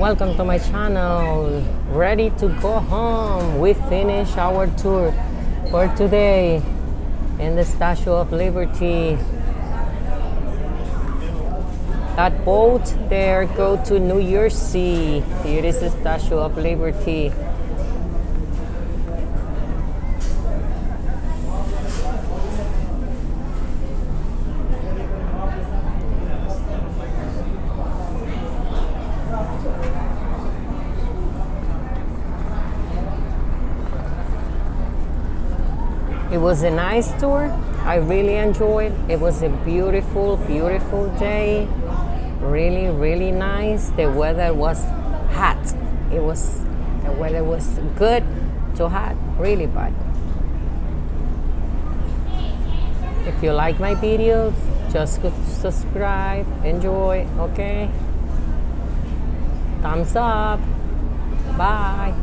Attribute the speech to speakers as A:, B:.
A: Welcome to my channel. Ready to go home. We finish our tour for today in the Statue of Liberty. That boat there go to New Jersey. Here is the Statue of Liberty. It was a nice tour. I really enjoyed. It was a beautiful, beautiful day. Really, really nice. The weather was hot. It was the weather was good to hot, really bad. If you like my videos, just subscribe, enjoy, okay? Thumbs up. Bye.